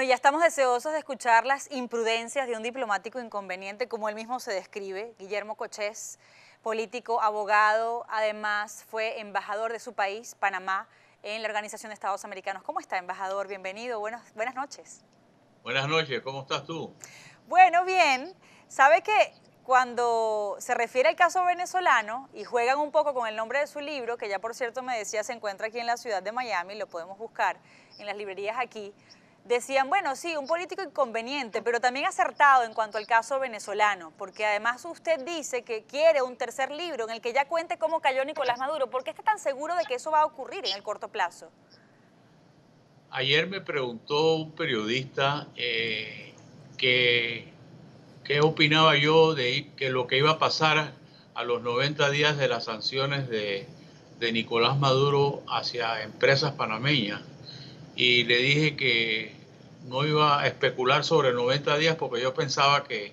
Bueno, ya estamos deseosos de escuchar las imprudencias de un diplomático inconveniente, como él mismo se describe, Guillermo Cochés, político, abogado, además fue embajador de su país, Panamá, en la Organización de Estados Americanos. ¿Cómo está, embajador? Bienvenido, buenas, buenas noches. Buenas noches, ¿cómo estás tú? Bueno, bien. ¿Sabe que cuando se refiere al caso venezolano y juegan un poco con el nombre de su libro, que ya por cierto me decía se encuentra aquí en la ciudad de Miami, lo podemos buscar en las librerías aquí, decían, bueno, sí, un político inconveniente, pero también acertado en cuanto al caso venezolano, porque además usted dice que quiere un tercer libro en el que ya cuente cómo cayó Nicolás Maduro. ¿Por qué está tan seguro de que eso va a ocurrir en el corto plazo? Ayer me preguntó un periodista eh, qué opinaba yo de que lo que iba a pasar a los 90 días de las sanciones de, de Nicolás Maduro hacia empresas panameñas. Y le dije que no iba a especular sobre 90 días porque yo pensaba que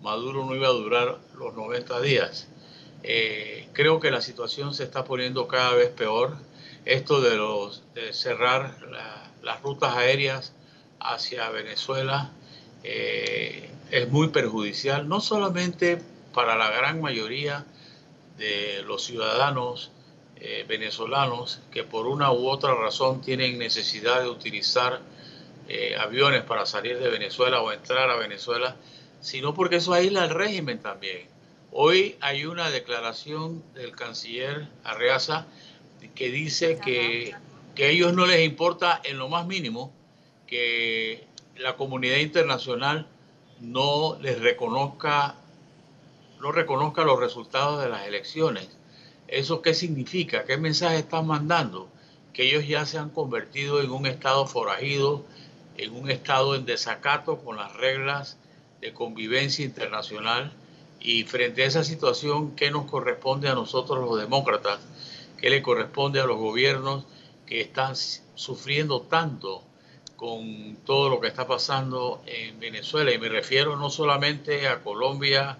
Maduro no iba a durar los 90 días. Eh, creo que la situación se está poniendo cada vez peor. Esto de, los, cerrar las rutas aéreas hacia Venezuela eh, es muy perjudicial, no solamente para la gran mayoría de los ciudadanos eh, venezolanos que por una u otra razón tienen necesidad de utilizar eh, aviones para salir de Venezuela o entrar a Venezuela, sino porque eso aísla al régimen también. Hoy hay una declaración del canciller Arreaza que dice que, que a ellos no les importa en lo más mínimo que la comunidad internacional no les reconozca, no reconozca los resultados de las elecciones. ¿Eso qué significa? ¿Qué mensaje están mandando? Que ellos ya se han convertido en un estado forajido, en un estado en desacato con las reglas de convivencia internacional y frente a esa situación, ¿qué nos corresponde a nosotros los demócratas? ¿Qué le corresponde a los gobiernos que están sufriendo tanto con todo lo que está pasando en Venezuela. Y me refiero no solamente a Colombia,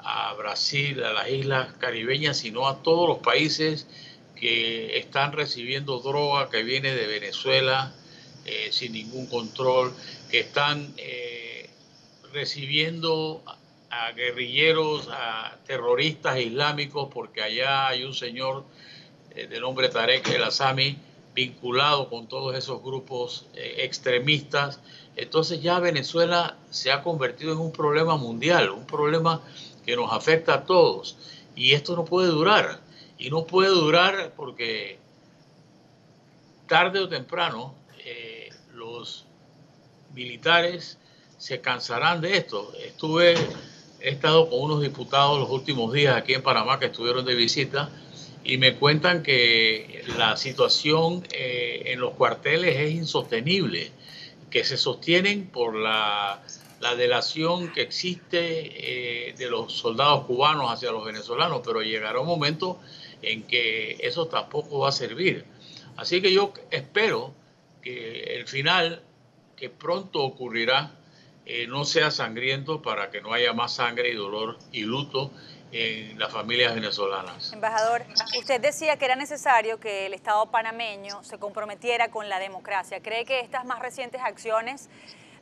a Brasil, a las islas caribeñas, sino a todos los países que están recibiendo droga que viene de Venezuela eh, sin ningún control, que están eh, recibiendo a guerrilleros, a terroristas islámicos, porque allá hay un señor eh, de nombre Tarek El Asami, vinculado con todos esos grupos eh, extremistas. Entonces ya Venezuela se ha convertido en un problema mundial, un problema que nos afecta a todos. Y esto no puede durar. Y no puede durar porque tarde o temprano militares se cansarán de esto. Estuve, he estado con unos diputados los últimos días aquí en Panamá que estuvieron de visita y me cuentan que la situación eh, en los cuarteles es insostenible, que se sostienen por la, delación que existe eh, de los soldados cubanos hacia los venezolanos, pero llegará un momento en que eso tampoco va a servir. Así que yo espero que el final que pronto ocurrirá eh, no sea sangriento para que no haya más sangre y dolor y luto en las familias venezolanas. Embajador, usted decía que era necesario que el Estado panameño se comprometiera con la democracia. ¿Cree que estas más recientes acciones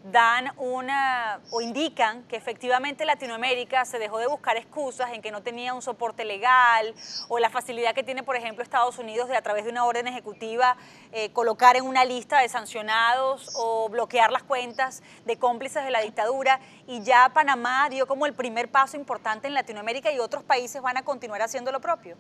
dan una o indican que efectivamente Latinoamérica se dejó de buscar excusas en que no tenía un soporte legal o la facilidad que tiene, por ejemplo, Estados Unidos de a través de una orden ejecutiva eh, colocar en una lista de sancionados o bloquear las cuentas de cómplices de la dictadura y ya Panamá dio como el primer paso importante en Latinoamérica y otros países van a continuar haciendo lo propio.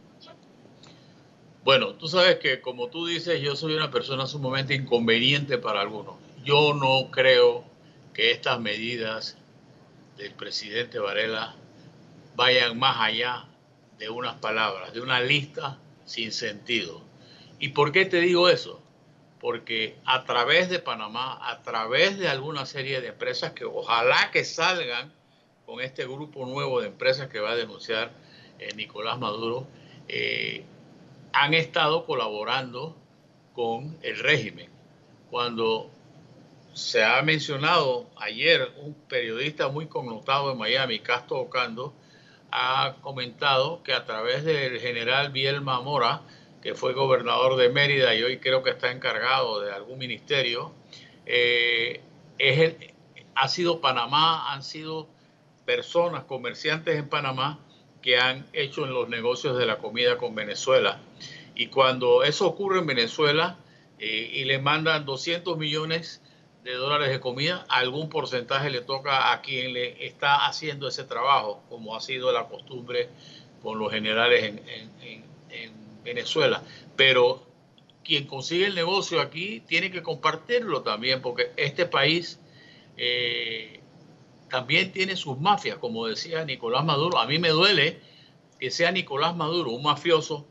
Bueno, tú sabes que como tú dices, yo soy una persona sumamente inconveniente para algunos. Yo no creo que estas medidas del presidente Varela vayan más allá de unas palabras, de una lista sin sentido. ¿Y por qué te digo eso? Porque a través de Panamá, a través de alguna serie de empresas que ojalá que salgan con este grupo nuevo de empresas que va a denunciar eh, Nicolás Maduro, eh, han estado colaborando con el régimen. Cuando se ha mencionado ayer un periodista muy connotado en Miami, Castro Ocando, ha comentado que a través del general Bielma Mora, que fue gobernador de Mérida y hoy creo que está encargado de algún ministerio, eh, es ha sido Panamá, han sido personas, comerciantes en Panamá que han hecho en los negocios de la comida con Venezuela. Y cuando eso ocurre en Venezuela eh, y le mandan 200 millones de dólares de comida, algún porcentaje le toca a quien le está haciendo ese trabajo, como ha sido la costumbre con los generales en, Venezuela. Pero quien consigue el negocio aquí tiene que compartirlo también, porque este país eh, también tiene sus mafias, como decía Nicolás Maduro. A mí me duele que sea Nicolás Maduro, un mafioso,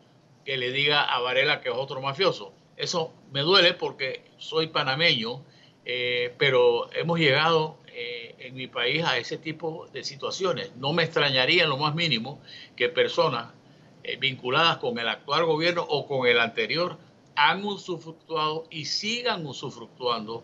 que le diga a Varela que es otro mafioso. Eso me duele porque soy panameño, eh, pero hemos llegado eh, en mi país a ese tipo de situaciones. No me extrañaría en lo más mínimo que personas eh, vinculadas con el actual gobierno o con el anterior han usufructuado y sigan usufructuando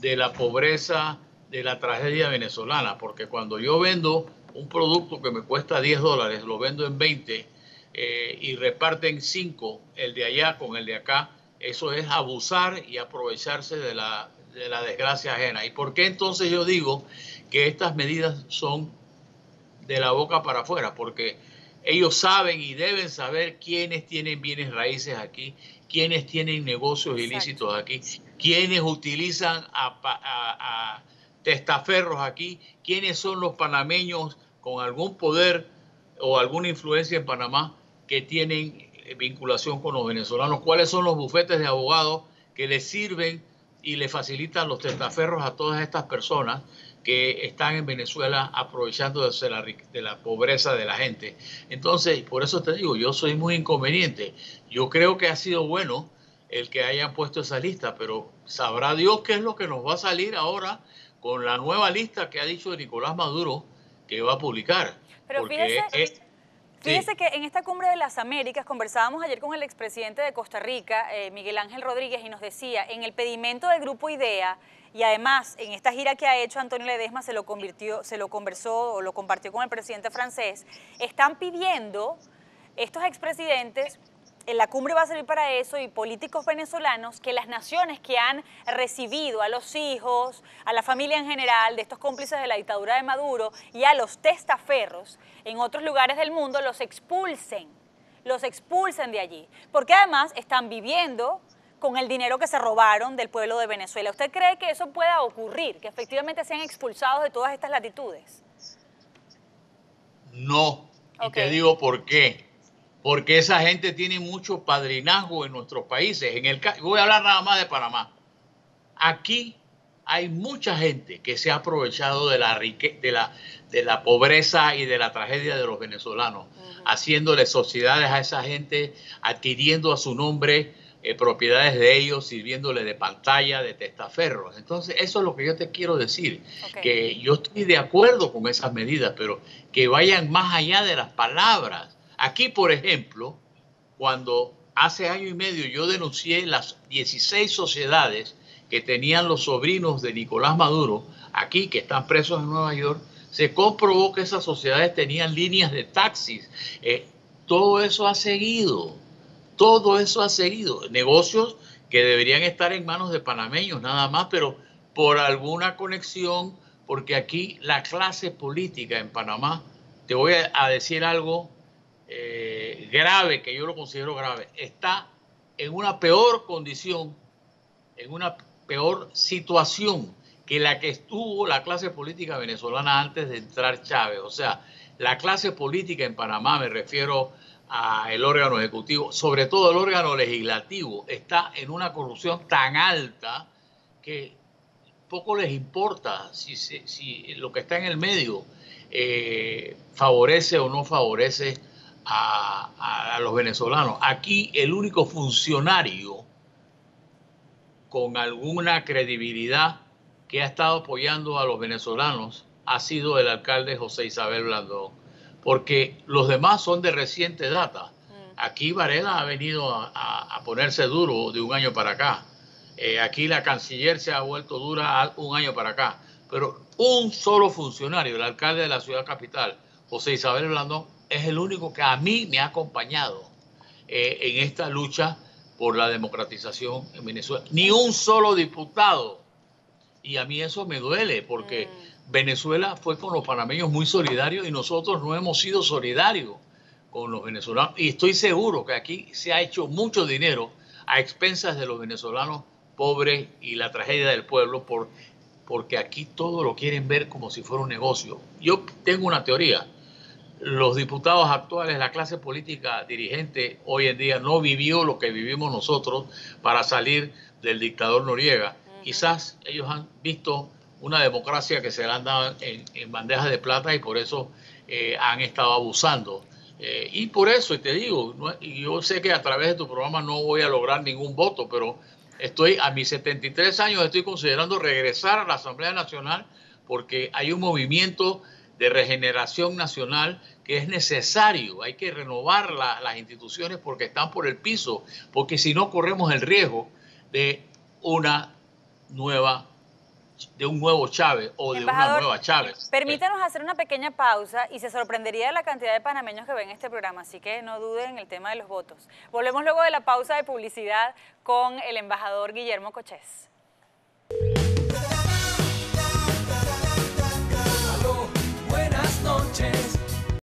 de la pobreza, de la tragedia venezolana, porque cuando yo vendo un producto que me cuesta 10 dólares, lo vendo en 20 eh, y reparten 5 el de allá con el de acá, eso es abusar y aprovecharse de la, de la desgracia ajena. ¿Y por qué entonces yo digo que estas medidas son de la boca para afuera? Porque ellos saben y deben saber quiénes tienen bienes raíces aquí, quiénes tienen negocios ilícitos aquí, quiénes utilizan a testaferros aquí, quiénes son los panameños con algún poder o alguna influencia en Panamá que tienen vinculación con los venezolanos, cuáles son los bufetes de abogados que les sirven y le facilitan los testaferros a todas estas personas que están en Venezuela aprovechando de la, de la pobreza de la gente. Entonces, por eso te digo, yo soy muy inconveniente. Yo creo que ha sido bueno el que hayan puesto esa lista, pero sabrá Dios qué es lo que nos va a salir ahora con la nueva lista que ha dicho Nicolás Maduro que va a publicar. Pero fíjese, fíjese que en esta cumbre de las Américas conversábamos ayer con el expresidente de Costa Rica, eh, Miguel Ángel Rodríguez, y nos decía, en el pedimento del Grupo IDEA, y además en esta gira que ha hecho Antonio Ledesma se lo convirtió, se lo conversó o lo compartió con el presidente francés, están pidiendo estos expresidentes la cumbre va a servir para eso y políticos venezolanos que las naciones que han recibido a los hijos, a la familia en general de estos cómplices de la dictadura de Maduro y a los testaferros en otros lugares del mundo los expulsen, los expulsen de allí, porque además están viviendo con el dinero que se robaron del pueblo de Venezuela. ¿Usted cree que eso pueda ocurrir, que efectivamente sean expulsados de todas estas latitudes? No, y te digo por qué porque esa gente tiene mucho padrinazgo en nuestros países. En el, voy a hablar nada más de Panamá. Aquí hay mucha gente que se ha aprovechado de la, de la, de la pobreza y de la tragedia de los venezolanos, haciéndole sociedades a esa gente, adquiriendo a su nombre eh, propiedades de ellos, sirviéndole de pantalla, de testaferros. Entonces, eso es lo que yo te quiero decir, que yo estoy de acuerdo con esas medidas, pero que vayan más allá de las palabras Aquí, por ejemplo, cuando hace año y medio yo denuncié las 16 sociedades que tenían los sobrinos de Nicolás Maduro, aquí que están presos en Nueva York, se comprobó que esas sociedades tenían líneas de taxis. Eh, todo eso ha seguido, todo eso ha seguido. Negocios que deberían estar en manos de panameños nada más, pero por alguna conexión, porque aquí la clase política en Panamá, te voy a decir algo eh, grave, que yo lo considero grave, está en una peor condición, en una peor situación que la que estuvo la clase política venezolana antes de entrar Chávez. O sea, la clase política en Panamá, me refiero al órgano ejecutivo, sobre todo el órgano legislativo, está en una corrupción tan alta que poco les importa si, si, lo que está en el medio eh, favorece o no favorece a, los venezolanos. Aquí el único funcionario con alguna credibilidad que ha estado apoyando a los venezolanos ha sido el alcalde José Isabel Blandón, porque los demás son de reciente data. Mm. Aquí Varela ha venido a, ponerse duro de un año para acá. Eh, aquí la canciller se ha vuelto dura un año para acá. Pero un solo funcionario, el alcalde de la ciudad capital, José Isabel Blandón, es el único que a mí me ha acompañado eh, en esta lucha por la democratización en Venezuela. Ni un solo diputado Y a mí eso me duele porque mm. Venezuela fue con los panameños muy solidario y nosotros no hemos sido solidarios con los venezolanos. Y estoy seguro que aquí se ha hecho mucho dinero a expensas de los venezolanos pobres y la tragedia del pueblo por, porque aquí todo lo quieren ver como si fuera un negocio. Yo tengo una teoría. Los diputados actuales, la clase política dirigente hoy en día no vivió lo que vivimos nosotros para salir del dictador Noriega. Quizás ellos han visto una democracia que se la han dado en, en bandejas de plata y por eso eh, han estado abusando. Eh, y por eso, y te digo, yo sé que a través de tu programa no voy a lograr ningún voto, pero estoy a mis 73 años, estoy considerando regresar a la Asamblea Nacional porque hay un movimiento de regeneración nacional que es necesario. Hay que renovar las instituciones porque están por el piso, porque si no corremos el riesgo de una nueva de un nuevo Chávez o de una nueva Chávez. Permítanos hacer una pequeña pausa y se sorprendería la cantidad de panameños que ven este programa, así que no duden en el tema de los votos. Volvemos luego de la pausa de publicidad con el embajador Guillermo Cochés.